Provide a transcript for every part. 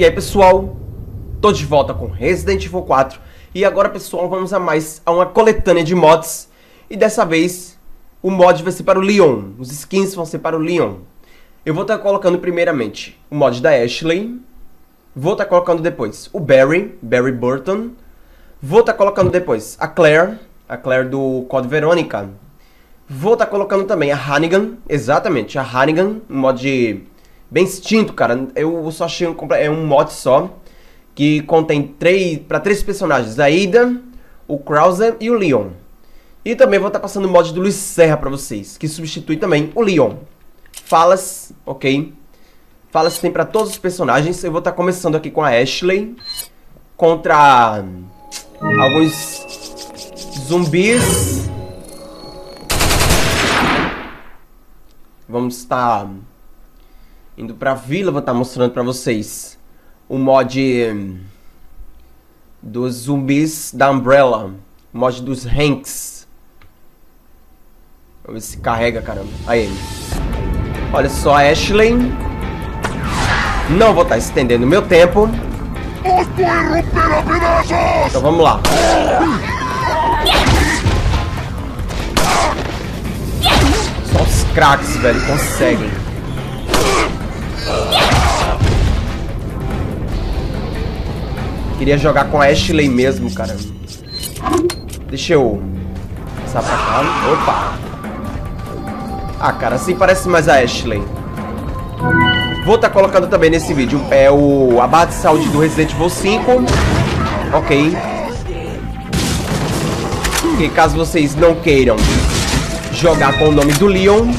E aí pessoal, tô de volta com Resident Evil 4 E agora pessoal, vamos a mais a uma coletânea de mods. E dessa vez, o mod vai ser para o Leon. Os skins vão ser para o Leon. Eu vou estar tá colocando primeiramente o mod da Ashley. Vou estar tá colocando depois o Barry, Barry Burton. Vou estar tá colocando depois a Claire, a Claire do Code Verônica. Vou estar tá colocando também a Hannigan, exatamente, a Hannigan, um mod bem extinto, cara. Eu só achei é um mod só que contém três para três personagens: a Ida, o Krause e o Leon. E também vou estar tá passando o mod do Luiz Serra para vocês, que substitui também o Leon. Falas, ok? Falas tem para todos os personagens. Eu vou estar tá começando aqui com a Ashley contra alguns zumbis. Vamos estar Indo pra vila, vou estar tá mostrando pra vocês o mod dos zumbis da Umbrella. O mod dos Hanks. Vamos ver se carrega, caramba. Aí. Olha só, Ashley. Não vou estar tá estendendo meu tempo. Então vamos lá. Só os craques, velho, conseguem. Queria jogar com a Ashley mesmo, cara. Deixa eu passar pra cá. Opa! Ah, cara, assim parece mais a Ashley. Vou estar tá colocando também nesse vídeo é o abate de saúde do Resident Evil 5. Ok. E caso vocês não queiram jogar com o nome do Leon,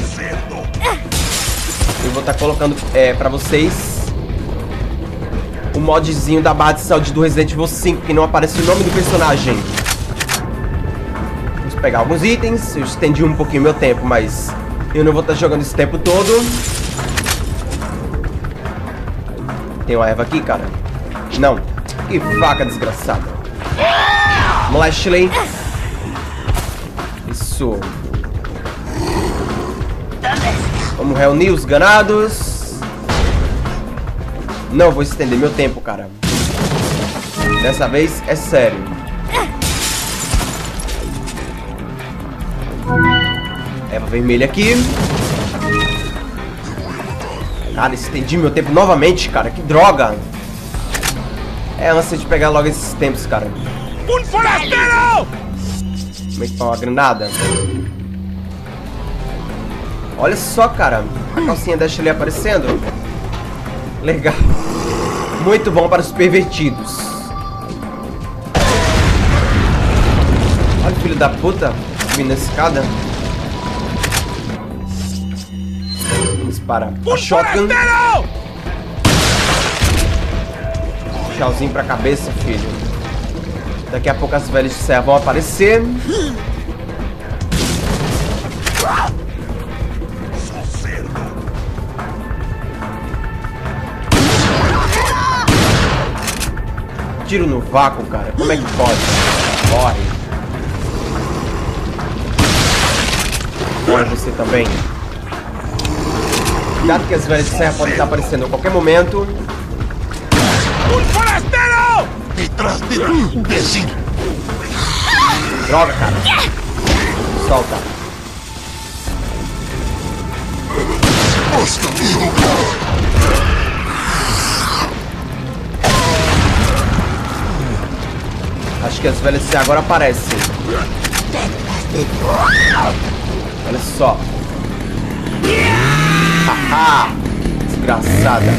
eu vou estar tá colocando é, pra vocês o modzinho da barra de saúde do Resident Evil 5, que não aparece o nome do personagem. Vamos pegar alguns itens. Eu estendi um pouquinho meu tempo, mas eu não vou estar tá jogando esse tempo todo. Tem uma erva aqui, cara? Não. Que faca desgraçada. Vamos lá, Ashley. Isso. Vamos reunir os ganados. Não vou estender meu tempo, cara. Dessa vez é sério. Eva vermelha aqui. Cara, estendi meu tempo novamente, cara. Que droga. É ânsia de pegar logo esses tempos, cara. Um forasteiro! Como é que tá uma granada? Olha só, cara. A calcinha da Ashley aparecendo. Legal. Muito bom para os pervertidos. Olha o filho da puta vindo na escada. Vamos para a shotgun. Tchauzinho pra cabeça, filho. Daqui a pouco as velhas de serra vão aparecer. tiro no vácuo, cara. Como é que pode? Morre. Morre você também. Cuidado que as velhas de serra podem estar aparecendo a qualquer momento. Um forasteiro! Detrás de imbecil! Droga, cara. Solta. Acho que as velhas C agora aparecem. Olha só. Haha! Desgraçada.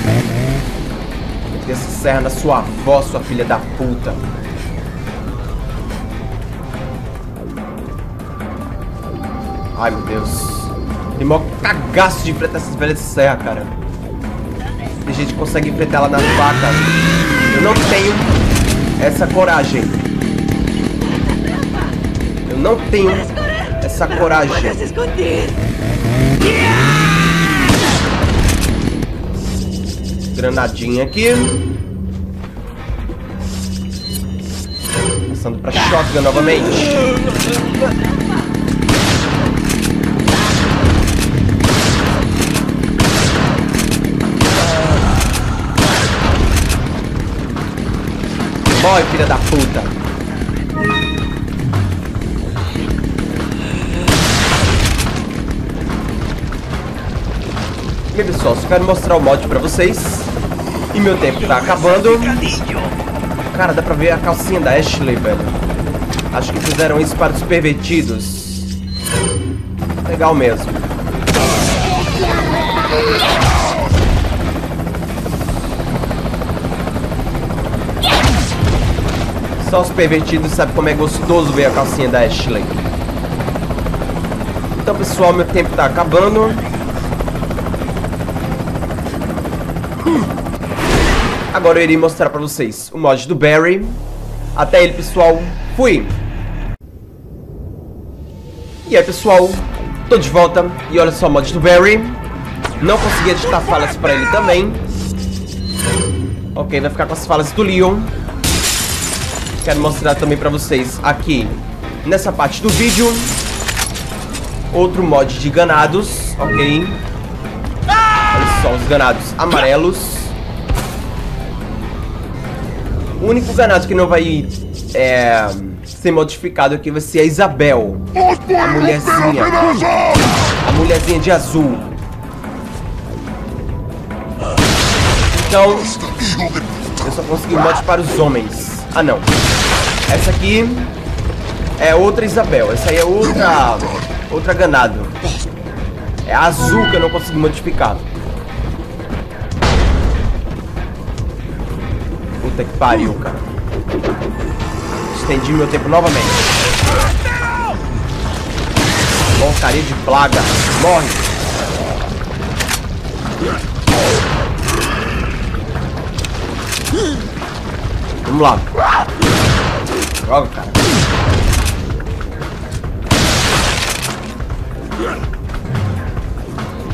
Meter essa serra na sua avó, sua filha da puta. Ai, meu Deus. Tem maior cagaço de enfrentar essas velhas de serra, cara. Tem gente que consegue enfrentar ela na faca. Eu não tenho essa coragem não tenho essa coragem. Granadinha aqui. Passando pra shotgun novamente. Morre, filha da puta. Bem, pessoal, só quero mostrar o mod pra vocês. E meu tempo tá acabando. Cara, dá pra ver a calcinha da Ashley, velho. Acho que fizeram isso para os pervertidos. Legal mesmo. Só os pervertidos sabem como é gostoso ver a calcinha da Ashley. Então, pessoal, meu tempo tá acabando. Agora eu irei mostrar pra vocês o mod do Barry. Até ele, pessoal. Fui! E aí, pessoal. Tô de volta. E olha só o mod do Barry. Não consegui editar falas pra ele também. Ok, vai ficar com as falas do Leon. Quero mostrar também pra vocês aqui, nessa parte do vídeo, outro mod de ganados, ok? Só, os ganados amarelos. O único ganado que não vai é, ser modificado aqui vai ser a Isabel. A mulherzinha. A mulherzinha de azul. Então, eu só consegui mod para os homens. Ah, não. Essa aqui é outra Isabel. Essa aí é outra. Outra ganado. É azul que eu não consegui modificar. Puta que pariu, cara. Estendi meu tempo novamente. Porcaria de plaga. Morre. Vamos lá. Droga, cara.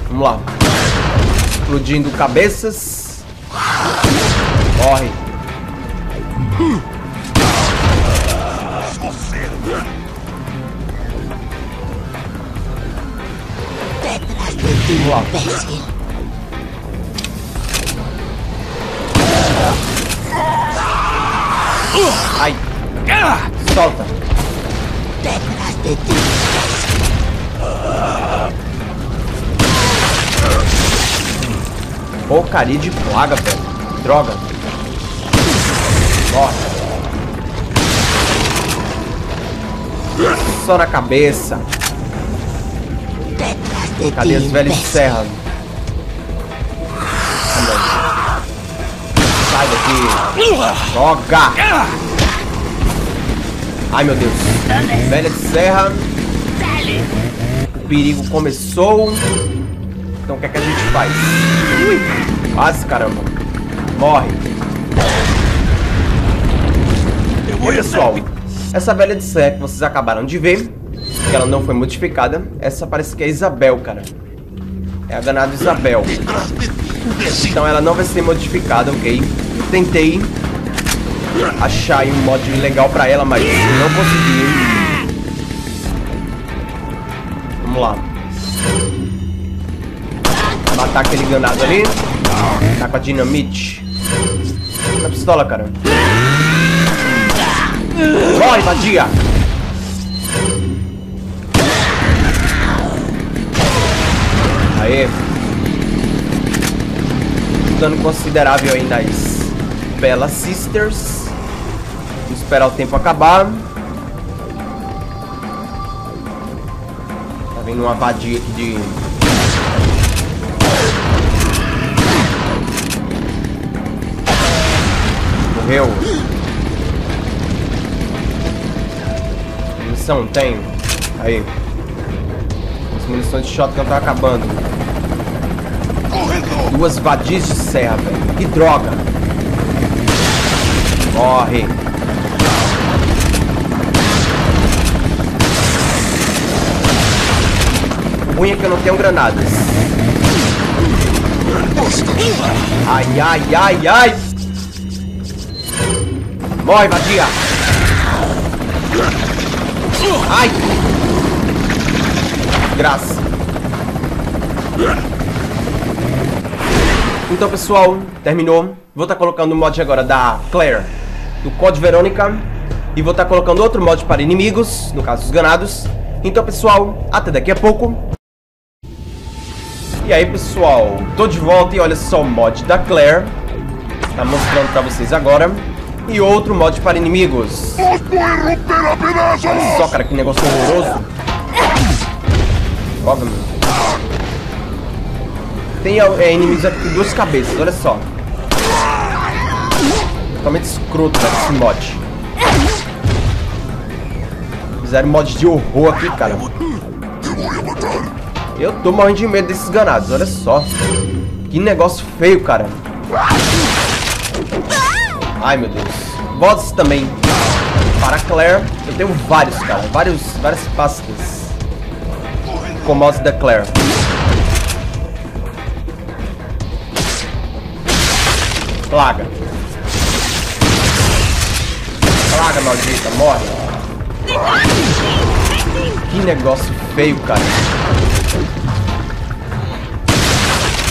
Vamos lá. Explodindo cabeças. Morre. Vamos lá. Ai. Solta. Detrás de ti. Porcaria de plaga, velho. Droga. Morre. Só na cabeça. Cadê as velhas de serra? Sai daqui. Droga. Ai, meu Deus. Velha de serra. O perigo começou. Então o que é que a gente faz? Quase, caramba. Morre. E pessoal, essa velha de serra que vocês acabaram de ver, que ela não foi modificada, essa parece que é Isabel, cara. É a danada Isabel. Então ela não vai ser modificada, ok? Eu tentei achar um mod legal pra ela, mas não consegui. Vamos lá. Matar aquele ganado ali. Tá com a dinamite. Na pistola, cara. Morre, vadia! Aê. Dano considerável aí nas Bella Sisters. Vamos esperar o tempo acabar. Tá vindo uma vadia aqui de... Morreu. Munição, tenho. Aí. As munições de shotgun estão acabando. Duas vadias de serra, velho. Que droga. Morre. Ruim é que eu não tenho granadas. Ai, ai, ai, ai. Morre, vadia. Ai. Graça. Então, pessoal, terminou. Vou estar colocando o mod agora da Claire. do Code Verônica. E vou estar tá colocando outro mod para inimigos, no caso os ganados. Então, pessoal, até daqui a pouco. E aí, pessoal, tô de volta e olha só o mod da Claire. Tá mostrando pra vocês agora. E outro mod para inimigos. Olha só, cara, que negócio horroroso. Óbvio, meu. Tem é, inimigos aqui com duas cabeças, olha só. Totalmente escroto né, esse mod. Fizeram mod de horror aqui, cara. Eu tô morrendo de medo desses ganados, olha só. Que negócio feio, cara. Ai, meu Deus. Votos também. Para Claire, eu tenho vários, cara. Vários, várias pastas. Com mods da Claire. Plaga. Plaga maldita, morre. Que negócio feio, cara.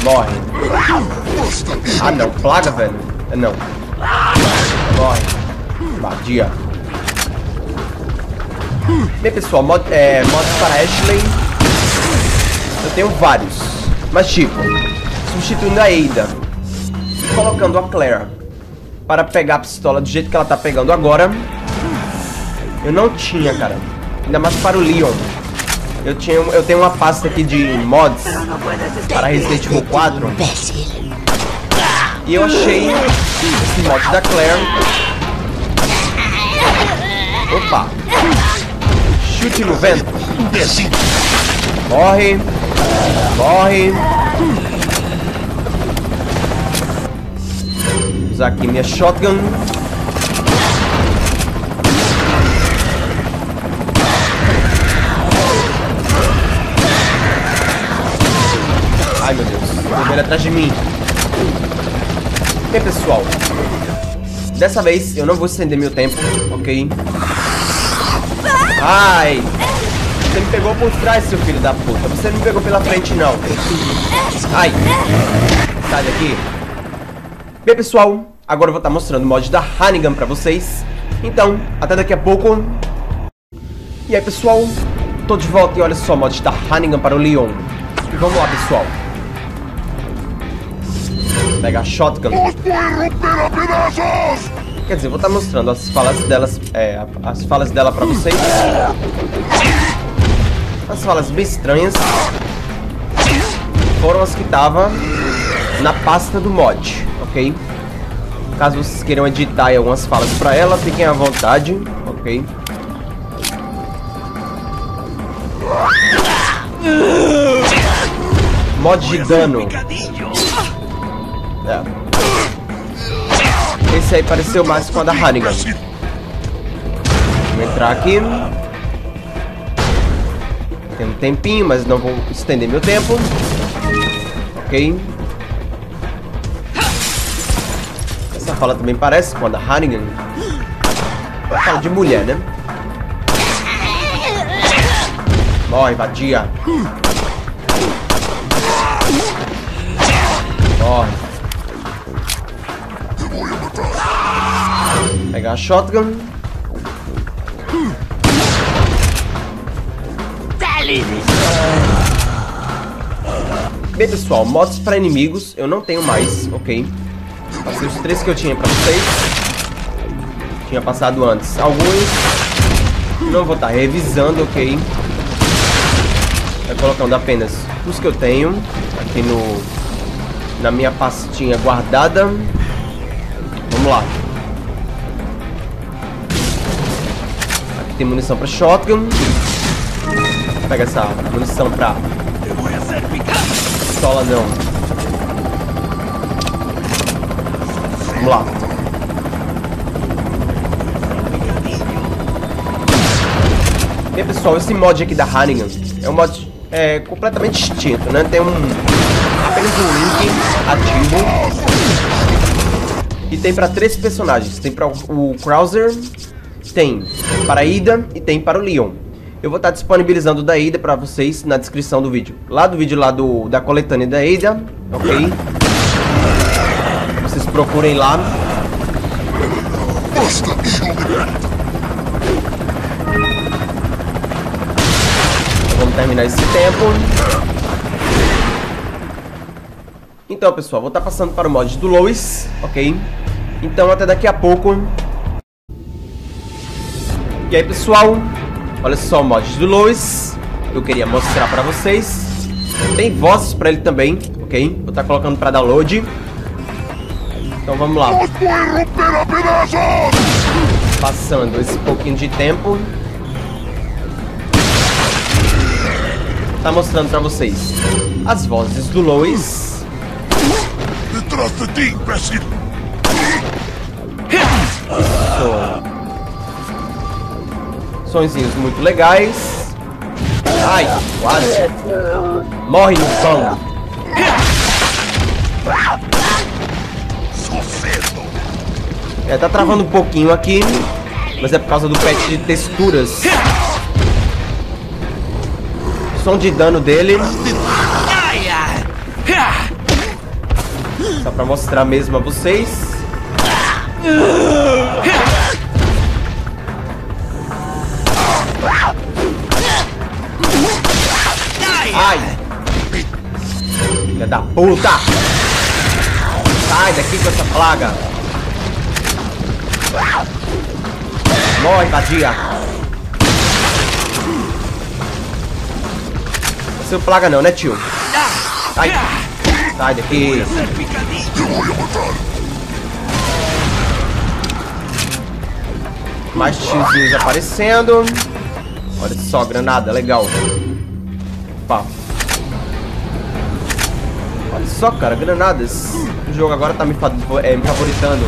Morre. Ah, não. Plaga, velho. Não. Morre. Badia. Bem, pessoal, mod, é, mods para Ashley. Eu tenho vários. Mas, tipo, substituindo a Ada. Colocando a Claire. Para pegar a pistola do jeito que ela tá pegando agora. Eu não tinha, cara. Ainda mais para o Leon. Eu, tinha, eu tenho uma pasta aqui de mods para Resident Evil 4. E eu achei esse mod da Claire. Opa! Chute no vento. Morre. Morre. Vou usar aqui minha shotgun. Ai meu Deus, ele atrás de mim. Bem pessoal, dessa vez eu não vou estender meu tempo, ok? Ai! Você me pegou por trás, seu filho da puta. Você não me pegou pela frente, não. Ai! Sai daqui. Bem, pessoal, agora eu vou estar mostrando o mod da Hannigan pra vocês. Então, até daqui a pouco. E aí, pessoal, tô de volta e olha só o mod da Hannigan para o Leon. E vamos lá, pessoal. Pega a shotgun. Quer dizer, vou estar tá mostrando as falas delas, é, as falas dela pra vocês. As falas bem estranhas. Foram as que tava na pasta do mod, ok? Caso vocês queiram editar algumas falas pra ela, fiquem à vontade, ok? Mod de dano. É. Esse aí pareceu mais com a da Hannigan. Vou entrar aqui. Tem um tempinho, mas não vou estender meu tempo. Ok. Essa fala também parece com a da Hannigan. Fala de mulher, né? Morre, vadia. Pegar a shotgun. Bem, pessoal, mods para inimigos eu não tenho mais, ok? Passei os três que eu tinha para vocês. Tinha passado antes alguns. Não vou estar tá revisando, ok? Vai colocando apenas os que eu tenho aqui no na minha pastinha guardada. Vamos lá. Tem munição pra shotgun. Pega essa munição pra... Pistola não. Vamos lá. E pessoal, esse mod aqui da Hannigan é um mod é, completamente extinto, né? Tem um... apenas um link ativo. E tem pra três personagens. Tem pra o Krauser, tem para a Ida e tem para o Leon. Eu vou estar disponibilizando da Ida para vocês na descrição do vídeo. Lá do vídeo lá do, da coletânea da Ida, ok? Vocês procurem lá. Vamos terminar esse tempo. Então, pessoal, vou estar passando para o mod do Lois, ok? Então, até daqui a pouco. E aí, pessoal, olha só o mod do Lois eu queria mostrar para vocês. Tem vozes para ele também, ok? Vou estar colocando para download. Então, vamos lá. Passando esse pouquinho de tempo. Tá mostrando para vocês as vozes do Lois. Detrás de ti, Sonzinhos muito legais. Ai, quase. Morre no. Sofrendo. É, tá travando um pouquinho aqui. Mas é por causa do patch de texturas. Som de dano dele. Só pra mostrar mesmo a vocês. Filha da puta! Sai daqui com essa plaga! Morre, vadia! Seu plaga não, né, tio? Sai! Sai daqui! Mais tiozinhos aparecendo. Olha só, granada, legal. Opa. Olha só, cara, granadas. O jogo agora tá me, é, me favoritando.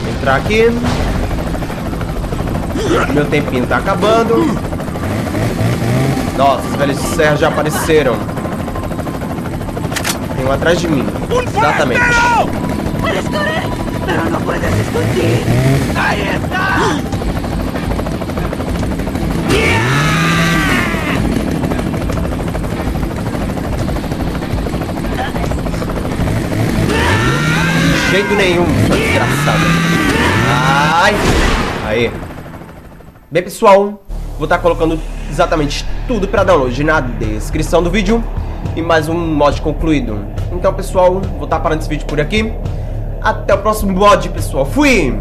Vou entrar aqui. Meu tempinho tá acabando. Nossa, os velhos de serra já apareceram. Tem um atrás de mim. Exatamente. ¡Pero no puedes esconder! ¡Ahí está! Jeito nenhum, sua desgraçada. Ai! Aí. Bem, pessoal, vou estar colocando exatamente tudo para download na descrição do vídeo e mais um mod concluído. Então, pessoal, vou estar parando esse vídeo por aqui. Até o próximo mod, pessoal. Fui!